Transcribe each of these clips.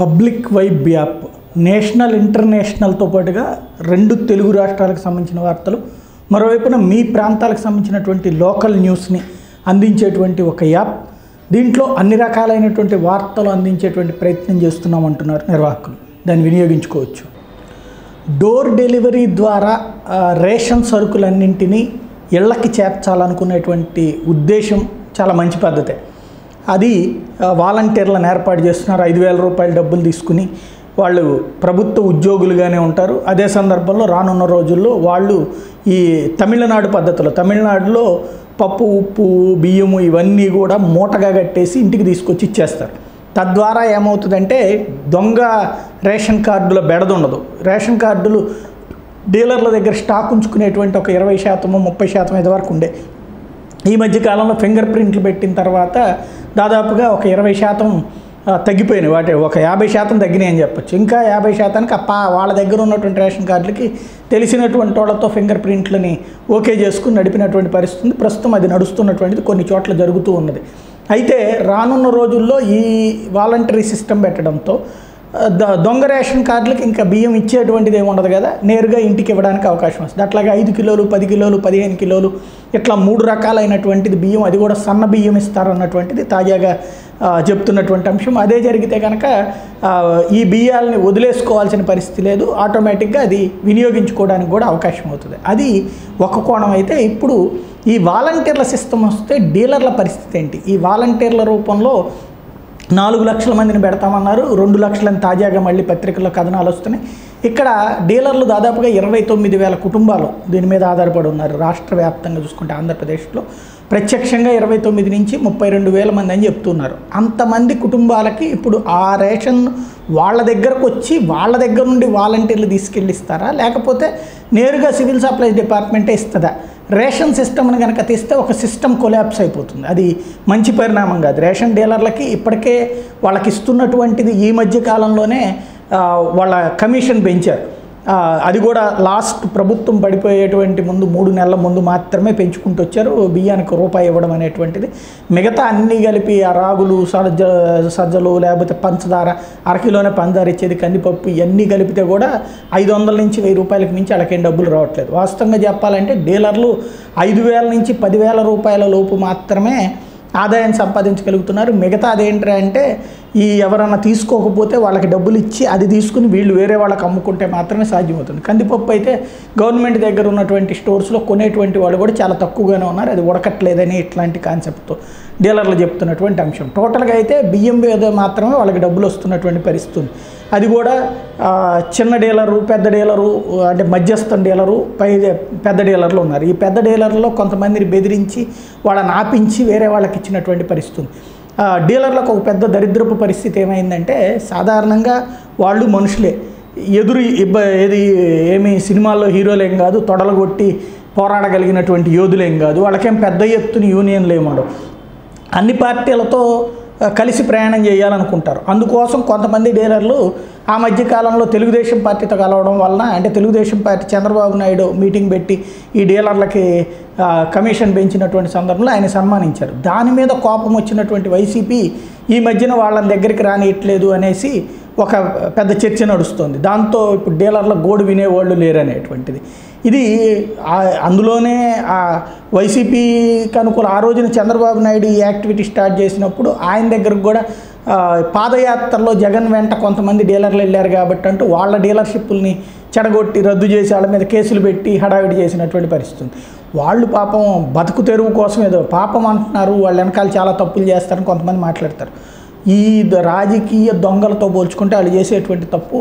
Public vibe app national ఇంటర్నేషనల్తో పాటుగా రెండు తెలుగు రాష్ట్రాలకు సంబంధించిన వార్తలు మరోవైపున మీ ప్రాంతాలకు సంబంధించినటువంటి లోకల్ న్యూస్ని అందించేటువంటి ఒక యాప్. దీంట్లో అన్ని రకాలైనటువంటి వార్తలు అందించేటువంటి ప్రయత్నం చేస్తున్నామంటున్నారు నిర్వాహకులు. దాన్ని వినియోగించుకోవచ్చు. డోర్ డెలివరీ ద్వారా రేషన్ సరుకులన్నింటినీ ఇళ్ళకి చేర్చాలనుకునేటువంటి ఉద్దేశం చాలా మంచి పద్ధతే. అది వాలంటీర్లను ఏర్పాటు చేస్తున్నారు. ఐదు వేల రూపాయల డబ్బులు తీసుకుని వాళ్ళు ప్రభుత్వ ఉద్యోగులుగానే ఉంటారు. అదే సందర్భంలో రానున్న రోజుల్లో వాళ్ళు ఈ తమిళనాడు పద్ధతిలో తమిళనాడులో పప్పు ఉప్పు బియ్యము ఇవన్నీ కూడా మూటగా కట్టేసి ఇంటికి తీసుకొచ్చి ఇచ్చేస్తారు. తద్వారా ఏమవుతుందంటే దొంగ రేషన్ కార్డుల బెడదుండదు రేషన్ కార్డులు డీలర్ల దగ్గర స్టాక్ ఉంచుకునేటువంటి ఒక ఇరవై శాతము ముప్పై శాతం ఇది వరకు ఉండే ఈ మధ్య కాలంలో ఫింగర్ ప్రింట్లు పెట్టిన తర్వాత దాదాపుగా ఒక ఇరవై శాతం తగ్గిపోయినాయి. వాటి ఒక యాభై శాతం తగ్గినాయి అని చెప్పచ్చు. ఇంకా యాభై శాతానికి ఆ పా వాళ్ళ దగ్గర ఉన్నటువంటి రేషన్ కార్డులకి తెలిసినటువంటి వాళ్ళతో ఫింగర్ ప్రింట్లని ఓకే చేసుకుని నడిపినటువంటి పరిస్థితి ప్రస్తుతం అది నడుస్తున్నటువంటిది కొన్ని చోట్ల జరుగుతూ ఉన్నది. అయితే రానున్న రోజుల్లో ఈ వాలంటరీ సిస్టమ్ పెట్టడంతో దొంగ రేషన్ కార్డులకు ఇంకా బియ్యం ఇచ్చేటువంటిది ఏమి ఉండదు కదా? నేరుగా ఇంటికి ఇవ్వడానికి అవకాశం వస్తుంది. అట్లాగే ఐదు కిలోలు పది కిలోలు పదిహేను కిలోలు ఇట్లా మూడు రకాలైనటువంటిది బియ్యం అది కూడా సన్న బియ్యం ఇస్తారన్నటువంటిది తాజాగా చెప్తున్నటువంటి అంశం. అదే జరిగితే కనుక ఈ బియ్యాలని వదిలేసుకోవాల్సిన పరిస్థితి లేదు. ఆటోమేటిక్గా అది వినియోగించుకోవడానికి కూడా అవకాశం అవుతుంది. అది ఒక కోణం అయితే ఇప్పుడు ఈ వాలంటీర్ల సిస్టమ్ వస్తే డీలర్ల పరిస్థితి ఏంటి? ఈ వాలంటీర్ల రూపంలో నాలుగు లక్షల మందిని పెడతామన్నారు. రెండు లక్షలని తాజాగా మళ్ళీ పత్రికల్లో కథనాలు వస్తున్నాయి. ఇక్కడ డీలర్లు దాదాపుగా ఇరవై తొమ్మిది వేల కుటుంబాలు దీని మీద ఆధారపడి ఉన్నారు. రాష్ట్ర వ్యాప్తంగా చూసుకుంటే ఆంధ్రప్రదేశ్లో ప్రత్యక్షంగా ఇరవై తొమ్మిది నుంచి ముప్పై రెండు వేల మంది అని చెప్తున్నారు. అంతమంది కుటుంబాలకి ఇప్పుడు ఆ రేషన్ వాళ్ళ దగ్గరకు వచ్చి వాళ్ళ దగ్గర నుండి వాలంటీర్లు తీసుకెళ్ళిస్తారా? లేకపోతే నేరుగా సివిల్ సప్లైస్ డిపార్ట్మెంటే ఇస్తుందా? రేషన్ సిస్టమ్ని కనుక తీస్తే ఒక సిస్టమ్ కొలాప్స్ అయిపోతుంది. అది మంచి పరిణామం కాదు. రేషన్ డీలర్లకి ఇప్పటికే వాళ్ళకి ఇస్తున్నటువంటిది ఈ మధ్య కాలంలోనే వాళ్ళ కమిషన్ పెంచారు. అది కూడా లాస్ట్ ప్రభుత్వం పడిపోయేటువంటి ముందు మూడు నెలల ముందు మాత్రమే పెంచుకుంటూ వచ్చారు. బియ్యానికి రూపాయి ఇవ్వడం అనేటువంటిది. మిగతా అన్నీ కలిపి ఆ రాగులు సజ్జ సజ్జలు లేకపోతే పంచదార అరకిలోనే పంచదార ఇచ్చేది కందిపప్పు ఇవన్నీ కలిపితే కూడా ఐదు వందల నుంచి వెయ్యి రూపాయలకు మించి వాళ్ళకేం డబ్బులు రావట్లేదు. వాస్తవంగా చెప్పాలంటే డీలర్లు ఐదు వేల నుంచి పదివేల రూపాయల లోపు మాత్రమే ఆదాయం సంపాదించగలుగుతున్నారు. మిగతా అదేంటి అంటే ఈ ఎవరన్నా తీసుకోకపోతే వాళ్ళకి డబ్బులు ఇచ్చి అది తీసుకుని వీళ్ళు వేరే వాళ్ళకి అమ్ముకుంటే మాత్రమే సాధ్యమవుతుంది. కందిపప్పు అయితే గవర్నమెంట్ దగ్గర ఉన్నటువంటి స్టోర్స్లో కొనేటువంటి వాళ్ళు కూడా చాలా తక్కువగానే ఉన్నారు. అది ఉడకట్లేదని ఇట్లాంటి కాన్సెప్ట్తో డీలర్లు చెప్తున్నటువంటి అంశం. టోటల్గా అయితే బియ్యం మీద మాత్రమే వాళ్ళకి డబ్బులు వస్తున్నటువంటి పరిస్థితి అది కూడా చిన్న డీలరు పెద్ద డీలరు అంటే మధ్యస్థం డీలరు పై పెద్ద డీలర్లు ఉన్నారు. ఈ పెద్ద డీలర్లో కొంతమందిని బెదిరించి వాళ్ళని ఆపించి వేరే వాళ్ళకి ఇచ్చినటువంటి పరిస్థితి ఉంది. ఆ, డీలర్లకు ఒక పెద్ద దరిద్రపు పరిస్థితి ఏమైందంటే సాధారణంగా వాళ్ళు మనుషులే. ఎదురు ఇబ్బ ఏది ఏమి సినిమాల్లో హీరోలేం కాదు తొడలు కొట్టి పోరాడగలిగినటువంటి యోధులేం కాదు. వాళ్ళకేం పెద్ద ఎత్తున యూనియన్లు ఏమి ఉండవు. అన్ని పార్టీలతో కలిసి ప్రయాణం చేయాలనుకుంటారు. అందుకోసం కొంతమంది డీలర్లు ఆ మధ్యకాలంలో తెలుగుదేశం పార్టీతో కలవడం వలన అంటే తెలుగుదేశం పార్టీ చంద్రబాబు నాయుడు మీటింగ్ పెట్టి ఈ డీలర్లకి కమిషన్ పెంచినటువంటి సందర్భంలో ఆయన సన్మానించారు. దాని మీద కోపం వచ్చినటువంటి వైసీపీ ఈ మధ్యన వాళ్ళని దగ్గరికి రానియట్లేదు అనేసి ఒక పెద్ద చర్చ నడుస్తుంది. దాంతో ఇప్పుడు డీలర్ల గోడు వినేవాళ్ళు లేరనేటువంటిది. ఇది అందులోనే ఆ వైసీపీకి అనుకూల ఆ రోజున చంద్రబాబు నాయుడు ఈ యాక్టివిటీ స్టార్ట్ చేసినప్పుడు ఆయన దగ్గరకు కూడా పాదయాత్రలో జగన్ వెంట కొంతమంది డీలర్లు వెళ్ళారు కాబట్టి అంటూ వాళ్ళ డీలర్షిప్పుల్ని చెడగొట్టి రద్దు చేసి వాళ్ళ మీద కేసులు పెట్టి హడావిడి చేసినటువంటి పరిస్థితి ఉంది. వాళ్ళు పాపం బతుకు తెరువు కోసం ఏదో పాపం అంటున్నారు వాళ్ళ వెనకాల చాలా తప్పులు చేస్తారని కొంతమంది మాట్లాడతారు ఈ ద- రాజకీయ దొంగలతో పోల్చుకుంటే వాళ్ళు చేసేటువంటి తప్పు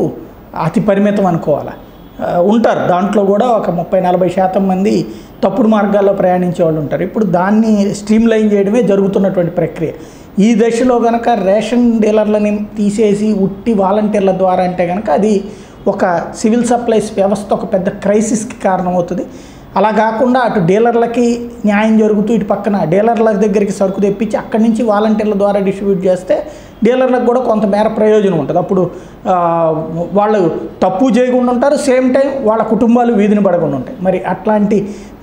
అతి పరిమితం అనుకోవాలి ఉంటారు. దాంట్లో కూడా ఒక ముప్పై నలభై శాతం మంది తప్పుడు మార్గాల్లో ప్రయాణించే వాళ్ళు ఉంటారు. ఇప్పుడు దాన్ని స్ట్రీమ్ లైన్ చేయడమే జరుగుతున్నటువంటి ప్రక్రియ. ఈ దశలో కనుక రేషన్ డీలర్లని తీసేసి ఉట్టి వాలంటీర్ల ద్వారా అంటే కనుక అది ఒక సివిల్ సప్లైస్ వ్యవస్థ ఒక పెద్ద క్రైసిస్కి కారణమవుతుంది. అలా కాకుండా అటు డీలర్లకి న్యాయం జరుగుతూ ఇటు పక్కన డీలర్ల దగ్గరికి సరుకు తెప్పించి అక్కడి నుంచి వాలంటీర్ల ద్వారా డిస్ట్రిబ్యూట్ చేస్తే డీలర్లకు కూడా కొంతమేర ప్రయోజనం ఉంటుంది. అప్పుడు వాళ్ళు తప్పు చేయకుండా ఉంటారు సేమ్ టైం వాళ్ళ కుటుంబాలు వీధిని పడకుండా ఉంటాయి. మరి అట్లాంటి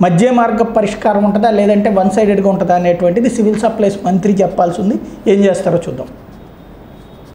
మధ్య మార్గ పరిష్కారం ఉంటుందా? లేదంటే వన్ సైడెడ్గా ఉంటుందా? అనేటువంటిది సివిల్ సప్లైస్ మంత్రి చెప్పాల్సి ఉంది. ఏం చేస్తారో చూద్దాం.